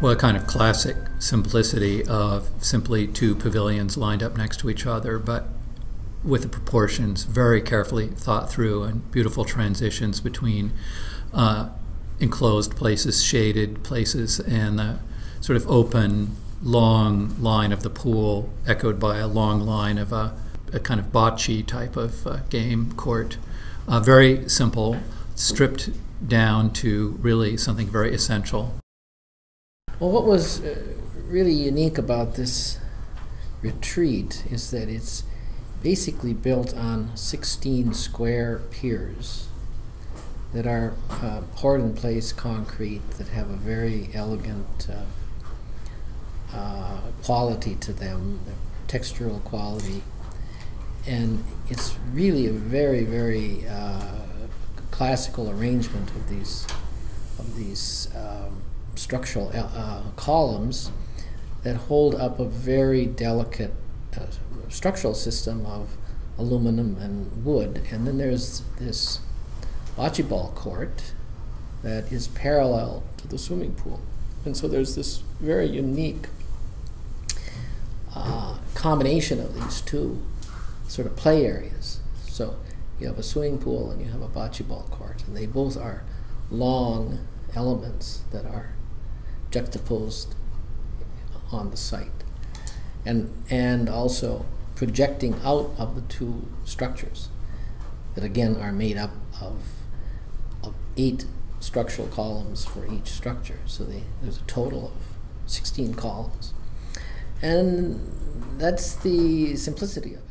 well, a kind of classic simplicity of simply two pavilions lined up next to each other, but with the proportions very carefully thought through and beautiful transitions between uh, enclosed places, shaded places, and the sort of open, long line of the pool, echoed by a long line of a, a kind of bocce type of uh, game court. Uh, very simple, stripped down to really something very essential. Well, what was uh, really unique about this retreat is that it's basically built on 16 square piers that are uh, poured in place concrete that have a very elegant uh, uh, quality to them, textural quality. And it's really a very, very uh, classical arrangement of these, of these um, structural uh, columns that hold up a very delicate uh, structural system of aluminum and wood. And then there's this bocce ball court that is parallel to the swimming pool. And so there's this very unique uh, combination of these two sort of play areas. So you have a swimming pool and you have a bocce ball court, and they both are long elements that are juxtaposed on the site. And, and also projecting out of the two structures that again are made up of, of eight structural columns for each structure. So they, there's a total of 16 columns. And that's the simplicity of it.